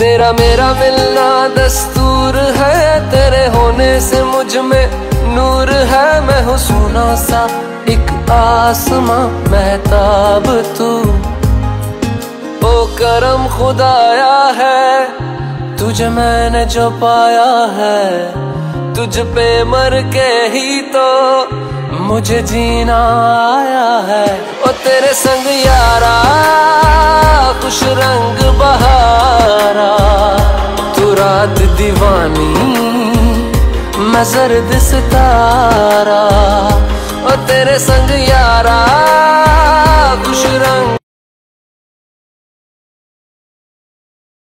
तेरा मेरा मिलना दस्तूर है, तेरे होने से मुझमें नूर है। मैं हूँ सोना सा एक आसमां, महताब तू। ओ करम खुदाया है, तुझे मैंने जो पाया है। तुझ पे मर के ही तो मुझे जीना आया है। ओ तेरे संग यारा रात दीवानी मैं जर्द सितारा ओ तेरे संग